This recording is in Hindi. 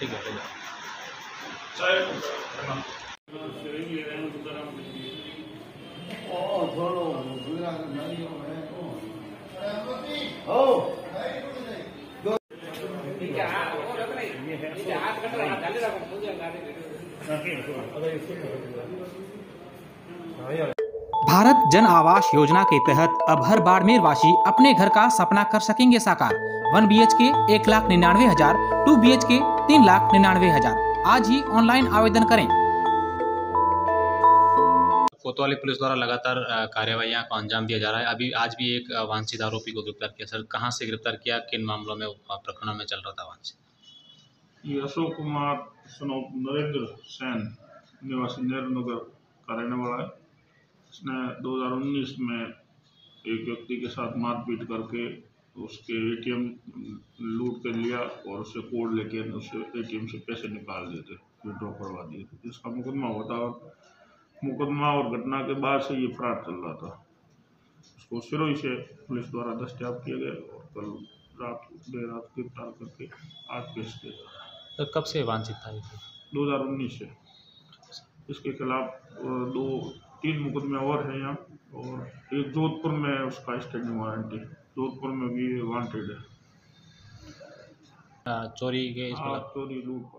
ठीक है भारत जन आवास योजना के तहत अब हर बाड़मेर वासी अपने घर का सपना कर सकेंगे साकार। वन बी एच के एक लाख निन्यानवे हज़ार, टू बी एच के तीन लाख निन्यानवे हज़ार। आज ही ऑनलाइन आवेदन करें। कोतवाली पुलिस द्वारा लगातार कार्यवाहियाँ को अंजाम दिया जा रहा है। अभी आज भी एक वांछित आरोपी को गिरफ़्तार किया। सर कहाँ से गिरफ़्तार किया? किन मामलों में प्रकरणों में चल रहा था वांछित? ये अशोक कुमार नरेंद्र सेन निवासी नेहरू नगर का रहने वाला है इसने 2019 में एक व्यक्ति के साथ मारपीट करके उसके एटीएम लूट कर लिया और उससे कोड लेके उससे एटीएम से पैसे निकाल दिए थे विड्रॉ करवा दिए। थे इसका मुकदमा हुआ था और मुकदमा और घटना के बाद से ये फरार चल रहा था। उसको सिरोही से पुलिस द्वारा दस्तियाब किया गया और कल रात देर रात गिरफ़्तार करके आज पेश किया गया सर कब से वांछित था ये? 2019 से। इसके खिलाफ दो तीन मुकदमे और हैं यहाँ। और एक जोधपुर में उसका स्टैंड वारंटी है जोधपुर में भी वांटेड है। चोरी के इस हाँ, चोरी लूट।